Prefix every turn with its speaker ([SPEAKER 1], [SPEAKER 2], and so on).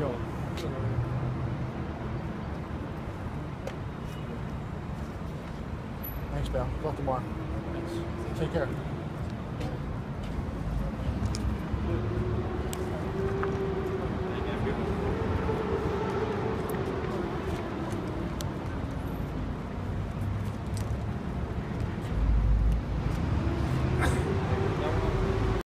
[SPEAKER 1] go. Thanks, pal. Talk tomorrow. Take care.